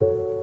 you